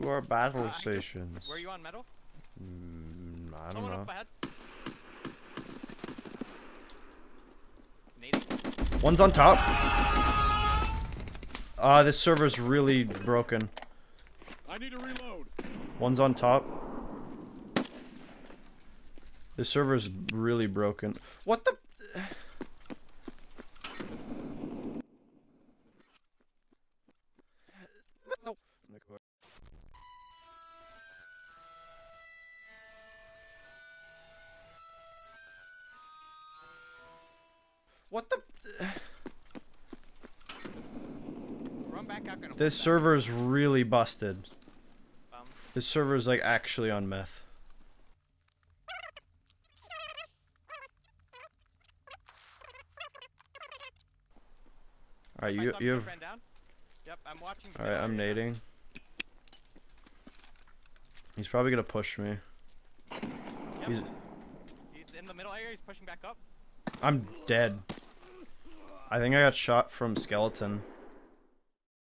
To our battle Uh, I just- stations. Were you on metal? Mm, I don't Someone know. up ahead. Nading. One's on top. Ah, this server's really broken. I need to reload. One's on top. This server's really broken. What the? What the? Run back out. Gonna This server's really busted. Um, This server's like actually on meth. Alright, you you have. down. Yep, I'm watching. Alright, I'm nading. He's probably gonna push me. Yep. He's. He's in the middle area. He's pushing back up. I'm dead. I think I got shot from skeleton.